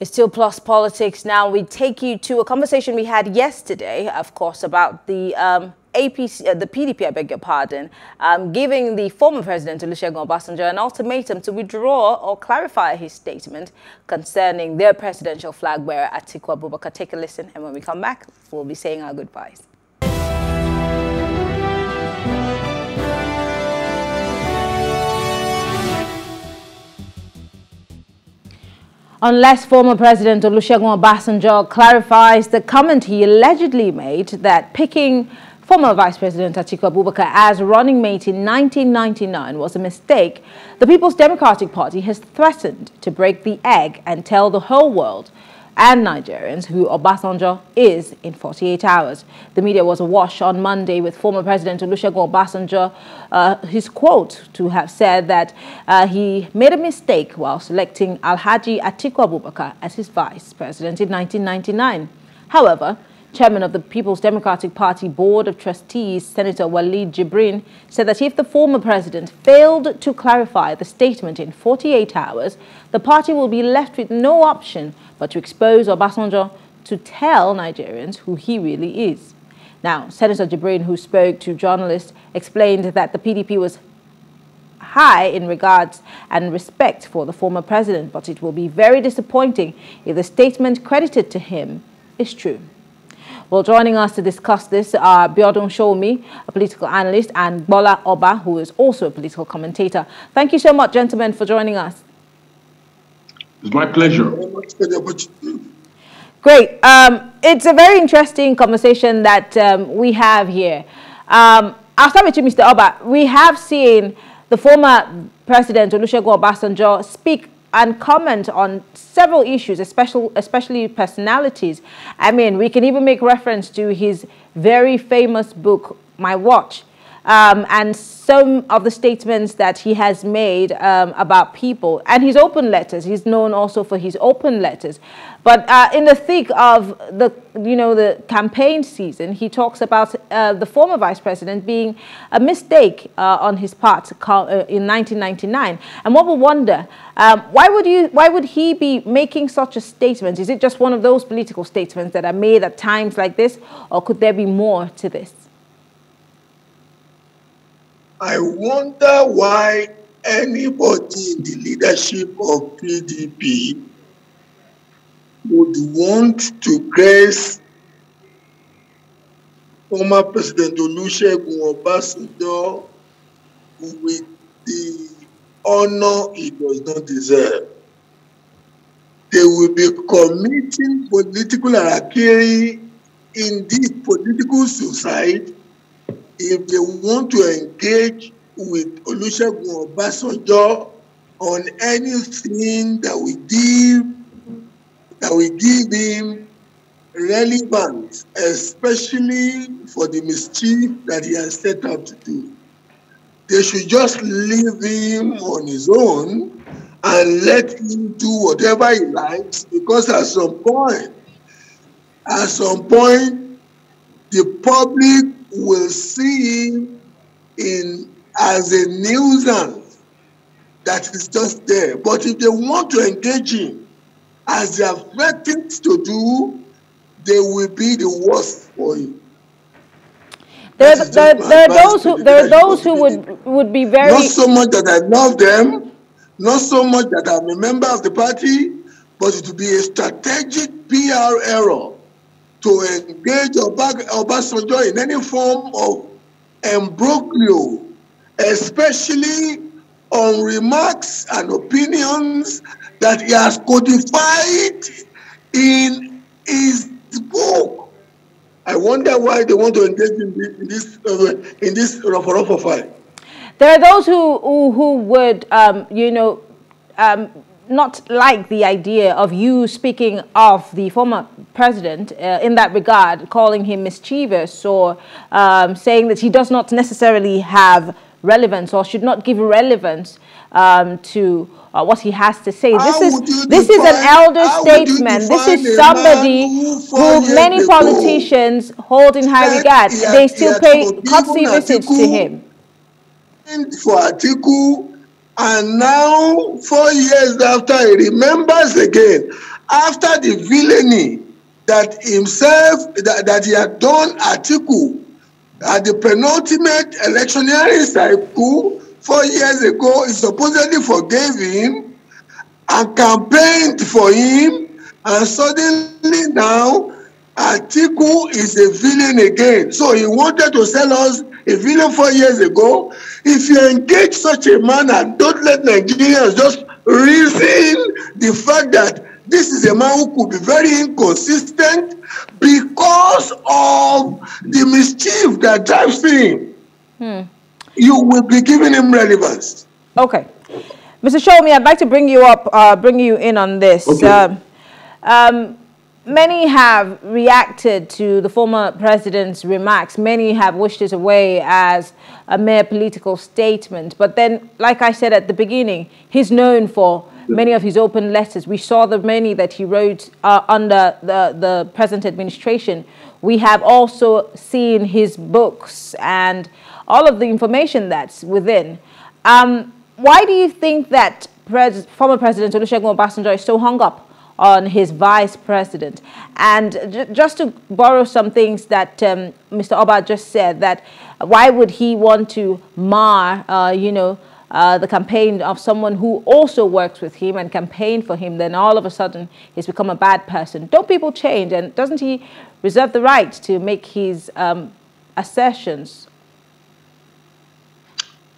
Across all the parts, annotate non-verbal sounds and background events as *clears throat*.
It's still plus politics. Now we take you to a conversation we had yesterday, of course, about the um, APC, uh, the PDP, I beg your pardon, um, giving the former president Olusegun Obasanjo an ultimatum to withdraw or clarify his statement concerning their presidential flag bearer Atiku Abubakar. Take a listen, and when we come back, we'll be saying our goodbyes. Unless former President Olusegun Obasanjo clarifies the comment he allegedly made that picking former Vice President Atiku Abubakar as running mate in 1999 was a mistake, the People's Democratic Party has threatened to break the egg and tell the whole world and Nigerians who Obasanjo is in 48 hours. The media was awash on Monday with former President Olusegun Obasanjo, uh, his quote to have said that uh, he made a mistake while selecting Alhaji Atiku Abubakar as his vice president in 1999. However, Chairman of the People's Democratic Party Board of Trustees, Senator Walid Jibrin, said that if the former president failed to clarify the statement in 48 hours, the party will be left with no option but to expose Obasanjo to tell Nigerians who he really is. Now, Senator Jibrin, who spoke to journalists, explained that the PDP was high in regards and respect for the former president, but it will be very disappointing if the statement credited to him is true. Well, joining us to discuss this are Biodun Sowunmi, a political analyst, and Gbola Oba, who is also a political commentator. Thank you so much, gentlemen, for joining us. It's my pleasure. Great. Um, it's a very interesting conversation that um, we have here. Um, I'll start with you, Mr. Oba. We have seen the former President Olusegun Obasanjo speak and comment on several issues, especially, especially personalities. I mean, we can even make reference to his very famous book, My Watch, um, and some of the statements that he has made um, about people and his open letters. He's known also for his open letters. But uh, in the thick of the, you know, the campaign season, he talks about uh, the former vice president being a mistake uh, on his part uh, in 1999. And what we wonder, um, why would you, why would he be making such a statement? Is it just one of those political statements that are made at times like this, or could there be more to this? I wonder why anybody in the leadership of PDP would want to grace former President Olusegun Obasanjo with the honor he does not deserve. They will be committing political harakiri in this political society if they want to engage with Olusegun Obasanjo on anything that we give that we give him relevance, especially for the mischief that he has set out to do. They should just leave him on his own and let him do whatever he likes because at some point, at some point, the public will see him in as a nuisance that is just there. But if they want to engage him as they have threatened to do, they will be the worst for you. There, there, there are those who there are those who would would be very not so much that I love them, not so much that I'm a member of the party, but it will be a strategic PR error to engage Obasanjo in any form of embroglio, especially on remarks and opinions that he has codified in his book. I wonder why they want to engage in this uh, in this rough fight. There are those who who, who would, um, you know, um, not like the idea of you speaking of the former president uh, in that regard, calling him mischievous or um, saying that he does not necessarily have relevance or should not give relevance um, to uh, what he has to say. This is this define, is an elder statesman. This is somebody who, who many politicians hold in high regard. They still pay courtesy visits to him. For Atiku and now, four years after, he remembers again. after the villainy that himself that, that he had done Atiku at the penultimate electioneering cycle four years ago, he supposedly forgave him and campaigned for him, and suddenly now Atiku is a villain again. So he wanted to sell us a villain four years ago. If you engage such a man and don't let Nigerians just reason the fact that this is a man who could be very inconsistent because of the mischief that drives him. Hmm. You will be giving him relevance. Okay. Mr. Sowunmi, I'd like to bring you up, uh, bring you in on this. Okay. Um, um, many have reacted to the former president's remarks. Many have wished it away as a mere political statement. But then, like I said at the beginning, he's known for many of his open letters. We saw the many that he wrote uh, under the, the present administration. We have also seen his books and all of the information that's within. Um, why do you think that pres former President Olusegun Obasanjo is so hung up on his vice president? And just to borrow some things that um, Mr. Oba just said, that why would he want to mar, uh, you know, uh, the campaign of someone who also works with him and campaigned for him, then all of a sudden he's become a bad person. Don't people change? And doesn't he reserve the right to make his um, assertions?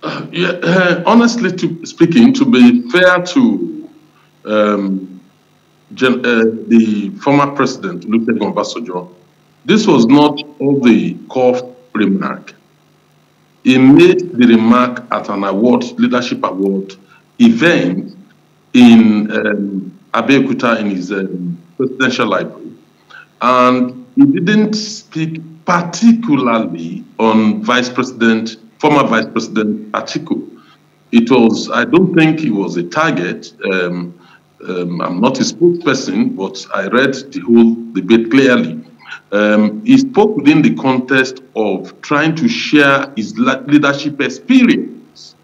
Uh, yeah, uh, honestly to, speaking, to be fair to um, gen, uh, the former president, Olusegun Obasanjo, this was not all the core remark he made the remark at an award, leadership award event in um, Abeokuta in his um, presidential library. And he didn't speak particularly on Vice President, former Vice President Atiku. It was, I don't think he was a target. Um, um, I'm not a spokesperson, but I read the whole debate clearly. Um, he spoke within the context of trying to share his leadership experience.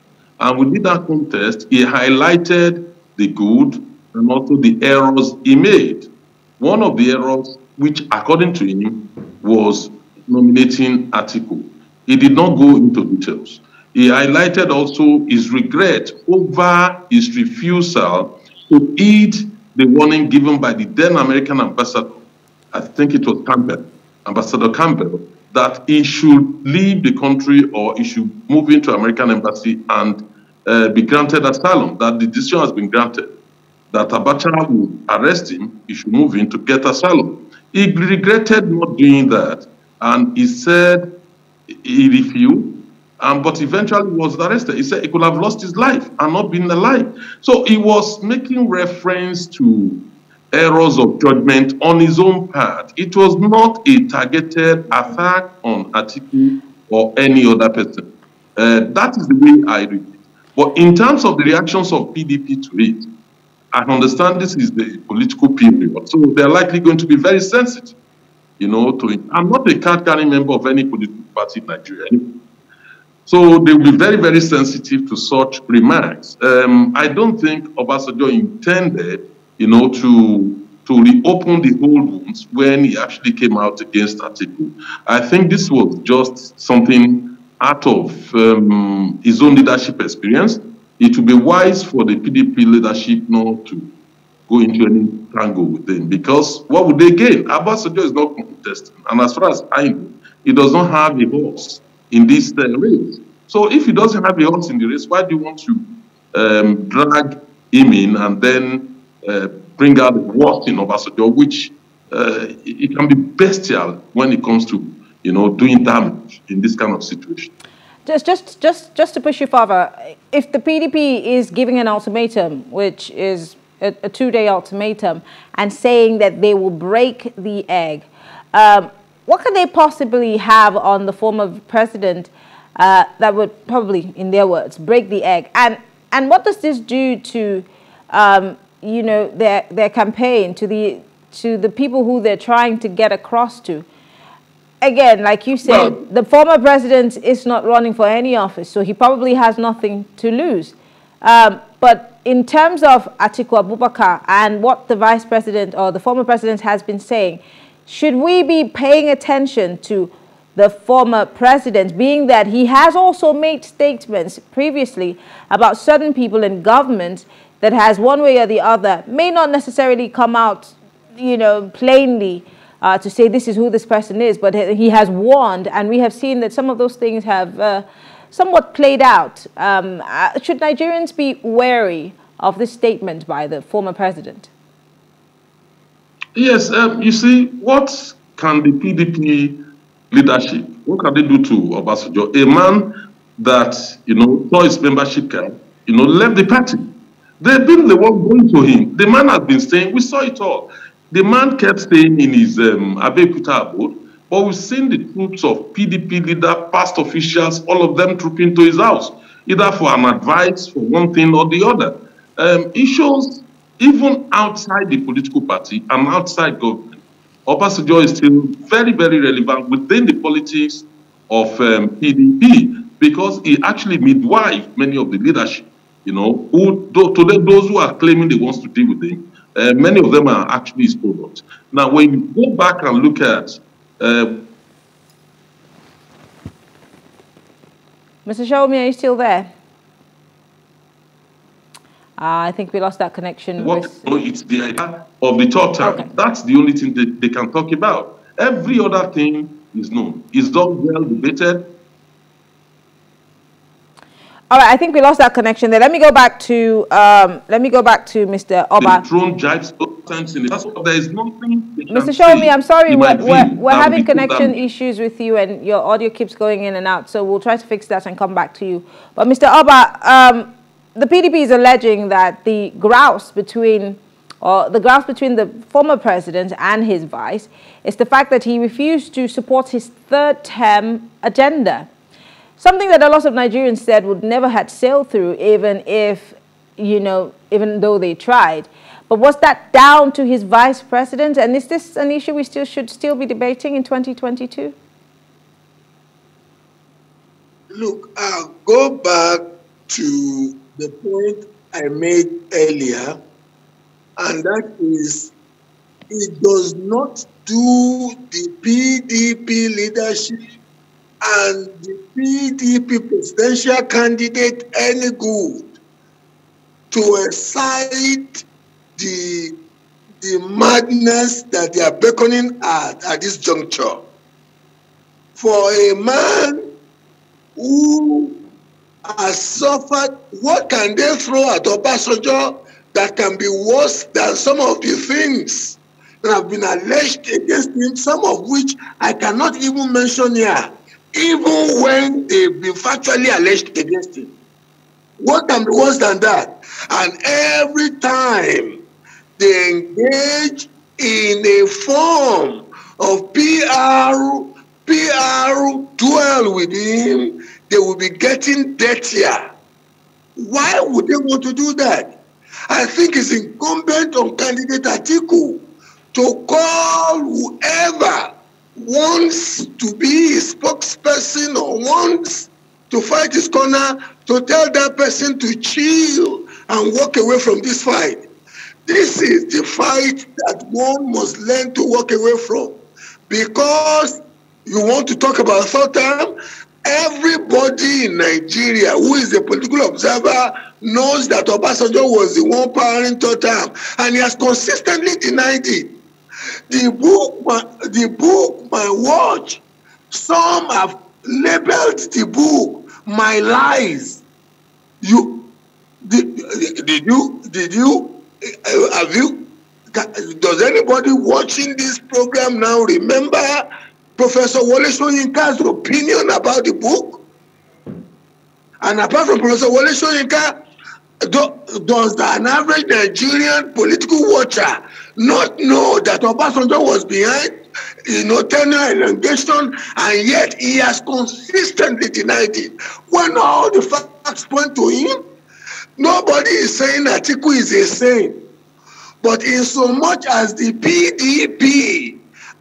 And within that context, he highlighted the good and also the errors he made. One of the errors, which according to him, was nominating Atiku. He did not go into details. He highlighted also his regret over his refusal to heed the warning given by the then American ambassador I think it was Campbell, Ambassador Campbell, that he should leave the country or he should move into American embassy and uh, be granted asylum, that the decision has been granted, that Abacha will arrest him, he should move in to get asylum. He regretted not doing that, and he said he refused, um, but eventually was arrested. He said he could have lost his life and not been alive. So he was making reference to errors of judgment on his own part. It was not a targeted attack on Atiku or any other person. Uh, that is the way I read it. But in terms of the reactions of PDP to it, I understand this is the political period, so they're likely going to be very sensitive, you know, to it. I'm not a card-carrying member of any political party in Nigeria anymore. So they will be very, very sensitive to such remarks. Um, I don't think Obasanjo intended you know, to to reopen the old wounds when he actually came out against Atiku. I think this was just something out of um, his own leadership experience. It would be wise for the PDP leadership not to go into any tangle with them because what would they gain? Obasanjo is not contesting, and as far as I know, he does not have a horse in this uh, race. So if he doesn't have a horse in the race, why do you want to um, drag him in and then uh, bring out the worst in Obasanjo, which uh, it can be bestial when it comes to, you know, doing damage in this kind of situation. Just, just, just, just to push you further, if the PDP is giving an ultimatum, which is a, a two-day ultimatum, and saying that they will break the egg, um, what could they possibly have on the former president uh, that would probably, in their words, break the egg? And and what does this do to um, you know, their, their campaign, to the, to the people who they're trying to get across to. Again, like you said, well, the former president is not running for any office, so he probably has nothing to lose. Um, but in terms of Atiku Abubakar and what the vice president or the former president has been saying, should we be paying attention to the former president, being that he has also made statements previously about certain people in government that has one way or the other may not necessarily come out, you know, plainly uh, to say this is who this person is, but he has warned, and we have seen that some of those things have uh, somewhat played out. Um, uh, should Nigerians be wary of this statement by the former president? Yes, um, you see, what can the PDP leadership, what can they do to Obasanjo? A man that, you know, saw his membership card, you know, left the party. They've been the one going to him. The man has been saying, we saw it all. The man kept staying in his um, Abeokuta abode, but we've seen the troops of PDP leader, past officials, all of them trooping to his house, either for an advice for one thing or the other. Um, issues, even outside the political party and outside government, Obasanjo is still very, very relevant within the politics of um, PDP because he actually midwife many of the leadership, you know, who today those who are claiming they want to deal with him, uh, many of them are actually his products. Now, when you go back and look at uh, Mr. Sowunmi, are you still there? Uh, I think we lost that connection. What with... no, it's the idea of the term. Okay. That's the only thing that they can talk about. Every other thing is known. Is done well debated. All right, I think we lost that connection there. Let me go back to um, let me go back to Mr. Oba. The drone jibes times in what there is nothing. Mr. Sowunmi, I'm sorry, we're, we're, we're having connection issues with you, and your audio keeps going in and out. So we'll try to fix that and come back to you. But Mr. Oba, um, the PDP is alleging that the grouse between or the grouse between the former president and his vice is the fact that he refused to support his third term agenda. Something that a lot of Nigerians said would never had sailed through even if, you know, even though they tried. But was that down to his vice president? And is this an issue we still should still be debating in 2022? Look, I'll go back to the point I made earlier, and that is it does not do the PDP leadership and the PDP presidential candidate any good to excite the, the madness that they are beckoning at at this juncture. For a man who has suffered, what can they throw at Obasanjo that can be worse than some of the things that have been alleged against him, some of which I cannot even mention here, even when they've been factually alleged against him. What can be worse than that? And every time they engage in a form of PR, PR duel with him, they will be getting dirtier. Why would they want to do that? I think it's incumbent on candidate Atiku to call whoever wants to be his spokesperson or wants to fight his corner to tell that person to chill and walk away from this fight. This is the fight that one must learn to walk away from because you want to talk about third term everybody in Nigeria who is a political observer knows that Obasanjo was the one powering third term, and he has consistently denied it. The book, my, the book, my watch, some have labeled the book "My Lies." You did, did you did you uh, have you? Does anybody watching this program now remember Professor Wole Soyinka's opinion about the book. And apart from Professor Wole Soyinka, do, does an average Nigerian political watcher not know that Obasanjo was behind, you know, tenure elongation, and yet he has consistently denied it. When all the facts point to him, nobody is saying Atiku is a saint. But in so much as the PDP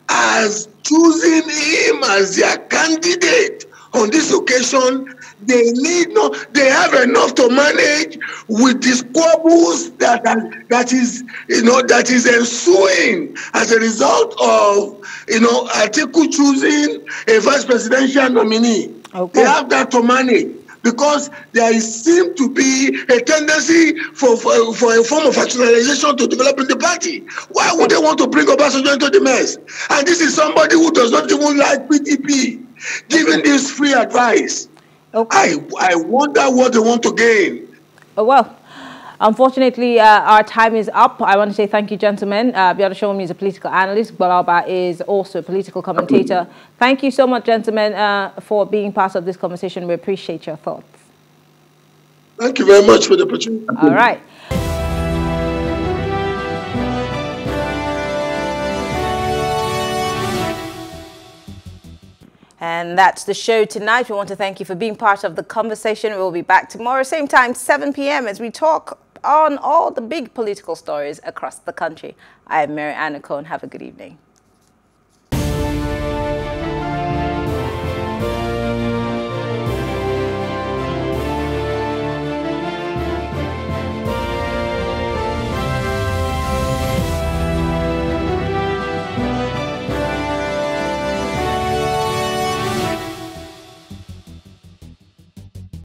has choosing him as their candidate on this occasion, they need no, they have enough to manage with the squabbles that that is you know that is ensuing as a result of you know Atiku choosing a vice presidential nominee. Okay. They have that to manage because there seems to be a tendency for, for, for a form of factionalization to develop in the party. Why would they want to bring Obasanjo into the mess? And this is somebody who does not even like PDP, giving this free advice. Okay. I, I wonder what they want to gain. Oh, well. Unfortunately, uh, our time is up. I want to say thank you, gentlemen. Uh, Biodun Sowunmi is a political analyst. Gbola Oba is also a political commentator. *clears throat* Thank you so much, gentlemen, uh, for being part of this conversation. We appreciate your thoughts. Thank you very much for the opportunity. All right. And that's the show tonight. We want to thank you for being part of the conversation. We'll be back tomorrow, same time, 7 p.m., as we talk on all the big political stories across the country. I am Mary Anna Cohn. Have a good evening.